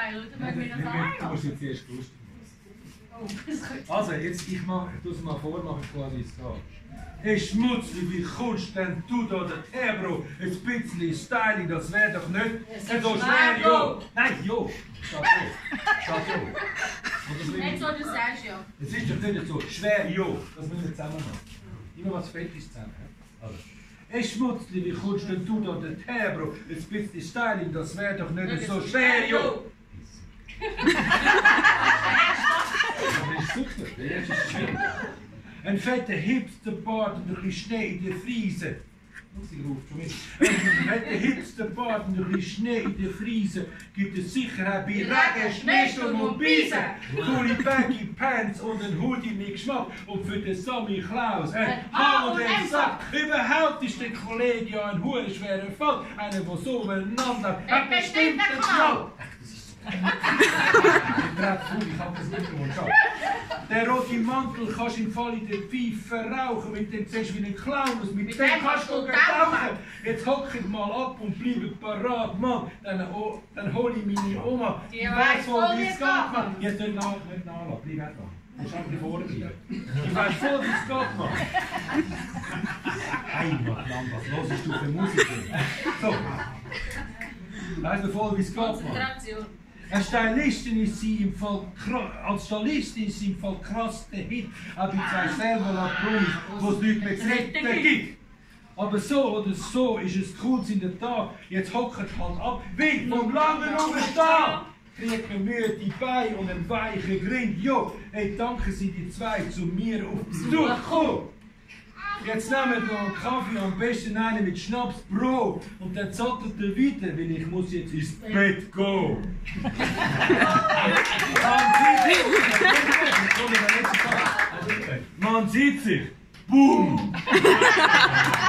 Gegenteil, oder? Wenn wir das Du allein musst jetzt erst das könnte Also, jetzt, ich mach, ich tue es mal vormachen, quasi geht. Hey Schmutzli, wie kommst denn du da daher, Bro? Ein bisschen Styling, das wäre doch nicht so ist schwer, schwer, jo! Nein, jo! Steht jo! Steht jo! Das Nicht ich- so, du sagst ja. Es ist doch nicht so schwer, jo! Das müssen wir zusammen machen. Immer was Fettes zusammen. Also. Hey Schmutzli, wie kommst denn du da daher, Bro? Ein bisschen Styling, das wäre doch nicht so schwer, jo! Das ist super, der erste ist schön. Ein fetter Hipsterbart und ein bisschen Schnee in der Friese. Musik ruft schon mit. Ein fetter Hipsterbart und ein bisschen Schnee in der Friese gibt es Sicherheit bei Regen, Schneesturm und Biesen. Coole Baggy Pants und ein Hoodie mit Geschmack. Und für den Sammy Klaus ein Haar und ein Sack. Überhaupt ist der Kollege ja ein hoher schwerer Fall. Einer, der so umeinander hat bestimmt einen Knall. Ich hab das Mikrofon schon. Der rote Mantel kannst du im Fall in der Pfeife rauchen, mit dem siehst du wie ein Clown aus, mit, Mit dem kannst du tauchen. Jetzt hock ich mal ab und bleibe parat, Mann. Dann, oh, dann hol ich meine Oma. Die weiss voll, wie es geht, Mann. Jetzt nicht nach, nicht nachlassen, bleib einfach. Du musst einfach vorne bleiben. Ich weiss voll, wie es geht, Mann. Heimatland, was hörst du für Musik? So. Weißt du voll, wie es geht, Mann? Konzentration. Als Stylistin ist sie im kra- als Stylistin ist sie im Fall krass der Hit. Auch bei zwei Selvola-Promis, wo es nichts mehr zu retten gibt. Aber so oder so ist es cool in der Tag. Jetzt hockt halt ab, wie vom langen Aufstehen. Kriegt man müde Beine und einen weichen Grind. Jo, hey, danke sind die zwei zu mir auf Besuch gekommen. Jetzt nehmen wir einen Kaffee, am besten einen mit Schnaps, Bro. Und dann zottelt er weiter, weil ich muss jetzt ins Bett gehen. Man sieht sich. Man sieht sich. Boom.